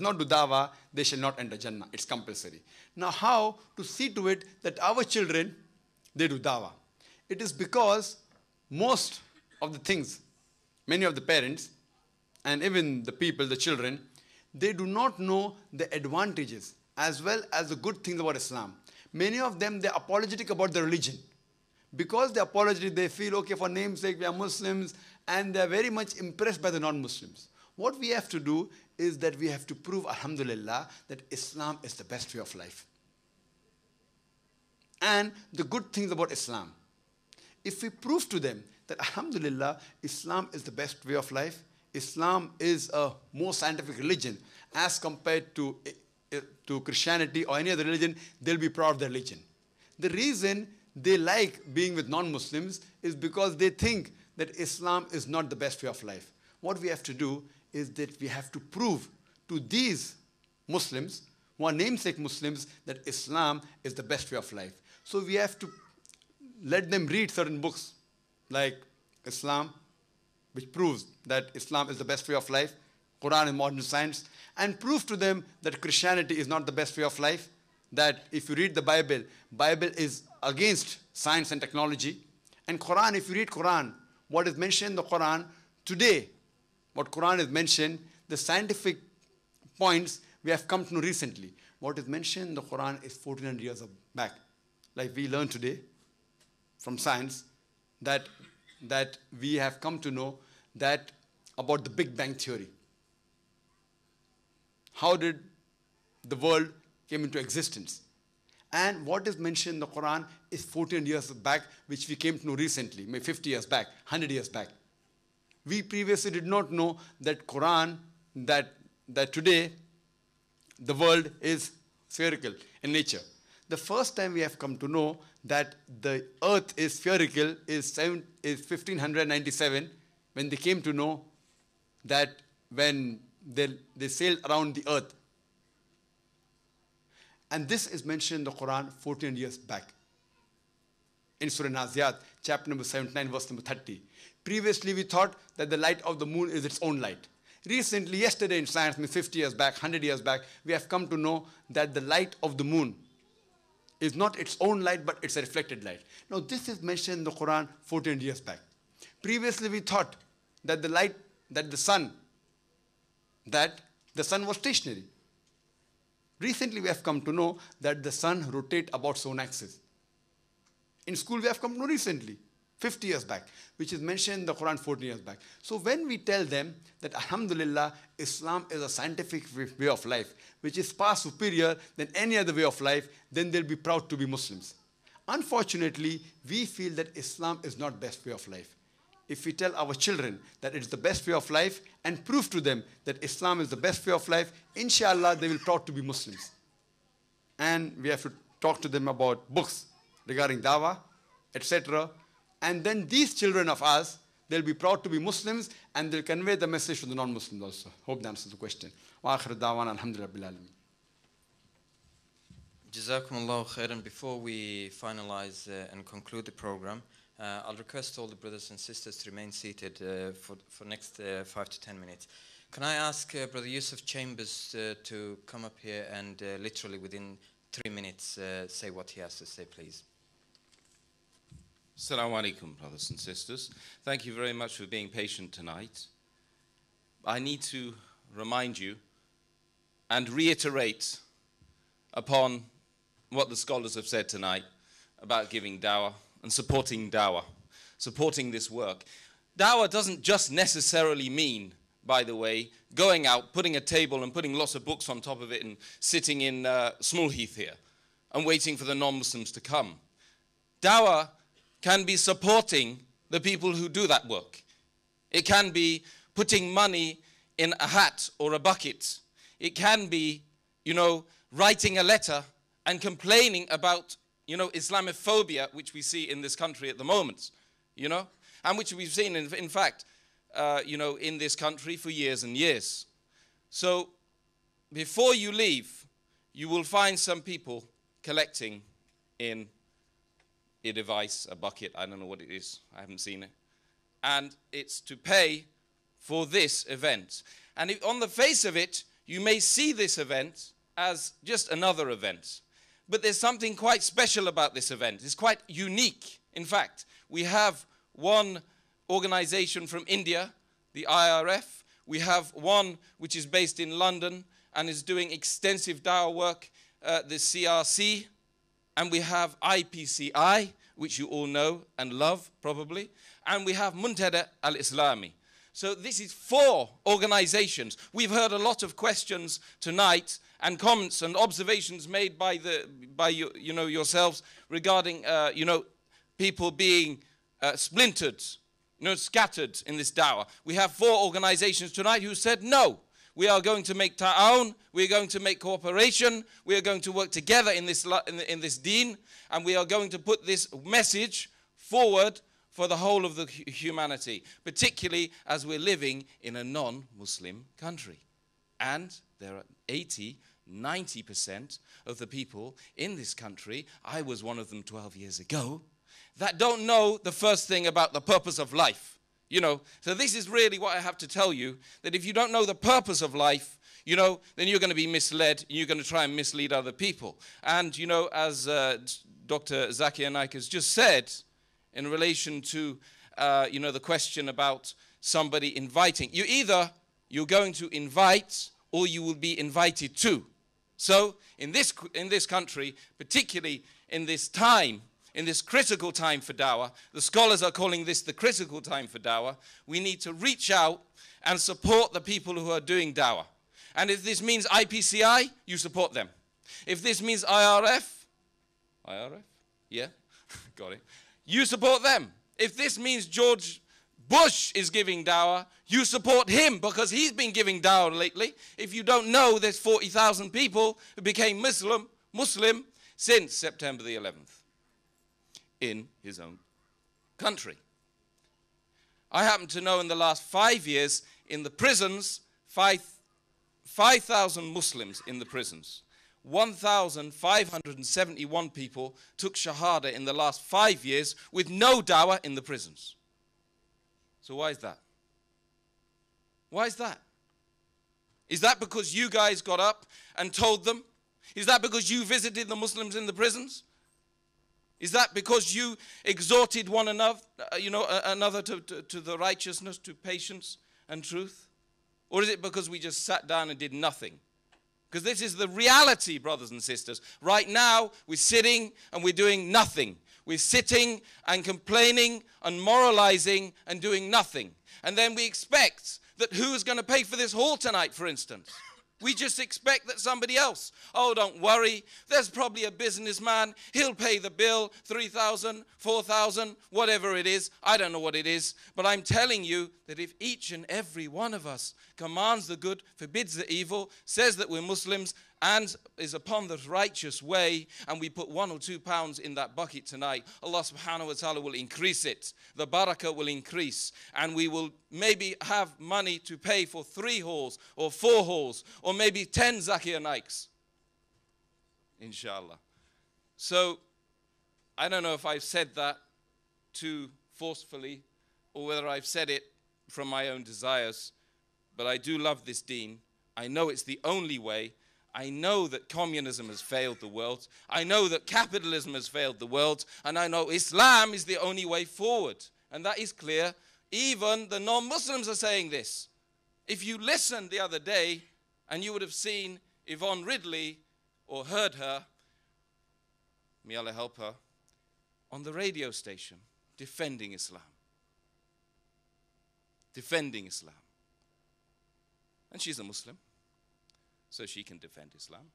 not do dawah, they shall not enter Jannah. It's compulsory. Now, how to see to it that our children, they do dawah? It is because most of the things, many of the parents, and even the people, the children, they do not know the advantages as well as the good things about Islam. Many of them, they're apologetic about the religion. Because they're apologetic, they feel, okay, for namesake, we are Muslims, and they're very much impressed by the non-Muslims. What we have to do is that we have to prove, alhamdulillah, that Islam is the best way of life. And the good things about Islam. If we prove to them that, alhamdulillah, Islam is the best way of life, Islam is a more scientific religion as compared to, eh, eh, to Christianity or any other religion, they'll be proud of their religion. The reason they like being with non-Muslims is because they think that Islam is not the best way of life. What we have to do is that we have to prove to these Muslims, who are namesake Muslims, that Islam is the best way of life. So we have to let them read certain books like Islam, which proves that Islam is the best way of life, Quran and modern science, and prove to them that Christianity is not the best way of life, that if you read the Bible, Bible is against science and technology. And Quran, if you read Quran, what is mentioned in the Quran today, what Quran is mentioned, the scientific points we have come to know recently. What is mentioned in the Quran is 1400 years back. Like we learned today from science that, that we have come to know that about the Big Bang Theory. How did the world came into existence? And what is mentioned in the Quran is 14 years back, which we came to know recently, maybe 50 years back, 100 years back. We previously did not know that Quran, that, that today the world is spherical in nature. The first time we have come to know that the earth is spherical is, seven, is 1597 when they came to know that when they, they sailed around the earth and this is mentioned in the Quran 14 years back. In Surah Naziat, chapter number 79, verse number 30. Previously, we thought that the light of the moon is its own light. Recently, yesterday in science, 50 years back, 100 years back, we have come to know that the light of the moon is not its own light, but it's a reflected light. Now, this is mentioned in the Quran 14 years back. Previously, we thought that the light, that the sun, that the sun was stationary. Recently, we have come to know that the sun rotates about its own axis. In school, we have come recently, 50 years back, which is mentioned in the Quran 14 years back. So when we tell them that Alhamdulillah, Islam is a scientific way of life, which is far superior than any other way of life, then they'll be proud to be Muslims. Unfortunately, we feel that Islam is not best way of life if we tell our children that it's the best way of life and prove to them that Islam is the best way of life, inshallah, they will proud to be Muslims. And we have to talk to them about books regarding dawah, etc. And then these children of us, they'll be proud to be Muslims and they'll convey the message to the non-Muslims also. Hope that answers the question. Jazakumullah khairan. Before we finalize uh, and conclude the program, uh, I'll request all the brothers and sisters to remain seated uh, for, for next uh, five to ten minutes. Can I ask uh, Brother Yusuf Chambers uh, to come up here and literally within three minutes say what he has to say, please? Assalamu alaikum, brothers and sisters. Thank you very much for being patient tonight. I need to remind you and reiterate upon what the scholars have said tonight about giving dawah and supporting dawah, supporting this work. Dawah doesn't just necessarily mean, by the way, going out, putting a table and putting lots of books on top of it and sitting in uh, Small Heath here and waiting for the non-Muslims to come. Dawah can be supporting the people who do that work. It can be putting money in a hat or a bucket. It can be, you know, writing a letter and complaining about you know, Islamophobia, which we see in this country at the moment, you know, and which we've seen, in, in fact, uh, you know, in this country for years and years. So before you leave, you will find some people collecting in a device, a bucket, I don't know what it is, I haven't seen it. And it's to pay for this event. And if, on the face of it, you may see this event as just another event. But there's something quite special about this event. It's quite unique. In fact, we have one organization from India, the IRF. We have one which is based in London and is doing extensive dawah work, uh, the CRC. And we have IPCI, which you all know and love probably. And we have Muntada al Islami. So this is four organizations. We've heard a lot of questions tonight and comments and observations made by the by you, you know yourselves regarding uh, you know people being uh, splintered, you know, scattered in this dawah. We have four organizations tonight who said no. We are going to make ta'awun, we are going to make cooperation, we are going to work together in this, in, this deen, and we are going to put this message forward for the whole of the humanity, particularly as we're living in a non Muslim country. And there are 80, 90% of the people in this country, I was one of them 12 years ago, that don't know the first thing about the purpose of life. You know, so this is really what I have to tell you that if you don't know the purpose of life, you know, then you're going to be misled. And you're going to try and mislead other people. And, you know, as uh, Dr. Zakir Naik has just said, in relation to, uh, you know, the question about somebody inviting, you either you're going to invite or you will be invited to. So, in this, in this country, particularly in this time, in this critical time for dawah, the scholars are calling this the critical time for dawah, we need to reach out and support the people who are doing dawah. And if this means IPCI, you support them. If this means IRF, IRF? Yeah, got it. You support them. If this means George Bush is giving dawah, you support him because he's been giving dawah lately. If you don't know, there's 40,000 people who became Muslim, Muslim since September the 11th in his own country. I happen to know in the last five years in the prisons, 5,000 5, Muslims in the prisons. 1,571 people took Shahada in the last five years with no dawah in the prisons. So, why is that? Why is that? Is that because you guys got up and told them? Is that because you visited the Muslims in the prisons? Is that because you exhorted one another, uh, you know, another to, to, to the righteousness, to patience and truth? Or is it because we just sat down and did nothing? Because this is the reality, brothers and sisters. Right now, we're sitting and we're doing nothing. We're sitting and complaining and moralizing and doing nothing. And then we expect that who's going to pay for this hall tonight, for instance? We just expect that somebody else, oh, don't worry, there's probably a businessman, he'll pay the bill, 3,000, 4,000, whatever it is. I don't know what it is, but I'm telling you that if each and every one of us commands the good, forbids the evil, says that we're Muslims, and is upon the righteous way, and we put one or two pounds in that bucket tonight, Allah subhanahu wa ta'ala will increase it. The barakah will increase, and we will maybe have money to pay for three halls, or four halls, or maybe ten Zakir Naiks. Inshallah. So, I don't know if I've said that too forcefully, or whether I've said it from my own desires, but I do love this deen. I know it's the only way I know that communism has failed the world. I know that capitalism has failed the world. And I know Islam is the only way forward. And that is clear. Even the non Muslims are saying this. If you listened the other day and you would have seen Yvonne Ridley or heard her, may Allah help her, on the radio station defending Islam. Defending Islam. And she's a Muslim so she can defend Islam.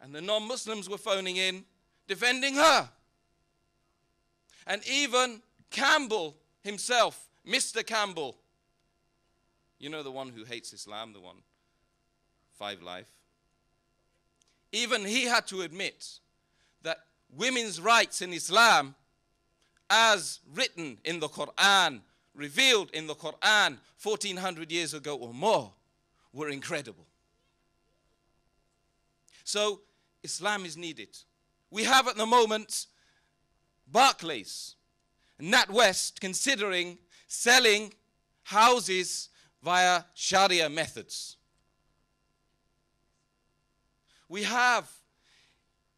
And the non Muslims were phoning in, defending her. And even Campbell himself, Mr. Campbell, you know, the one who hates Islam, the one, Five Live, even he had to admit that women's rights in Islam, as written in the Quran, revealed in the Quran 1400 years ago or more, were incredible. So Islam is needed. We have at the moment Barclays, NatWest considering selling houses via Sharia methods. we have,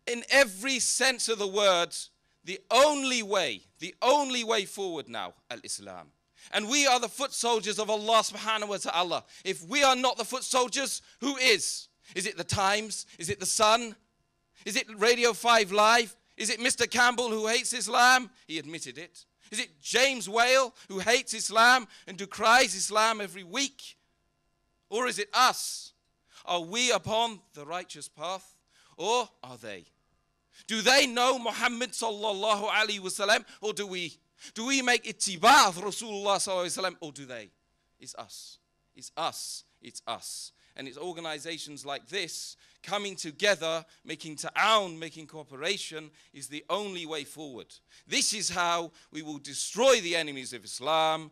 in every sense of the word, the only way, the only way forward now, Al Islam. And we are the foot soldiers of Allah subhanahu wa ta'ala. If we are not the foot soldiers, who is? Is it the Times? Is it the Sun? Is it Radio 5 Live? Is it Mr. Campbell who hates Islam? He admitted it. Is it James Whale who hates Islam and decries Islam every week? Or is it us? Are we upon the righteous path or are they? Do they know Muhammad sallallahu alaihi wasallam or do we? Do we make ittiba' of Rasulullah sallallahu alaihi wasallam or do they? It's us. It's us. It's us. And it's organizations like this coming together, making ta'awun, making cooperation is the only way forward. This is how we will destroy the enemies of Islam.